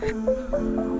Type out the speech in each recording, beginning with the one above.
Oh.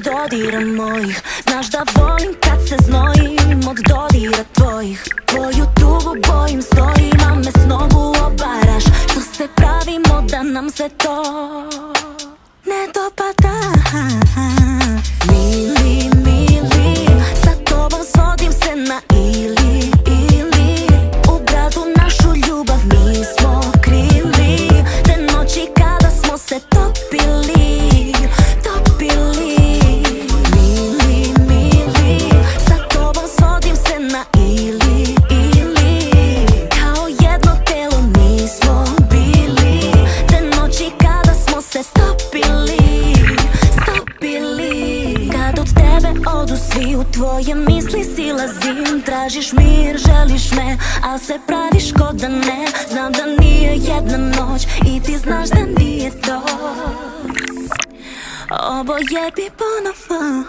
dodira mojih Znaš da volim kad se znojim Od dodira tvojih. Tvoju tugu bojim stojim A me s nogu obaraš. Što se pravimo da nam se to Ne dopada? Mili, mili Sa tobom svodim se na ili. Svi u tvoje misli silazim Tražiš mir, želiš me a se praviš ko da ne. Znam da nije jedna noć I ti znaš da nije to. Oboje bi ponovo.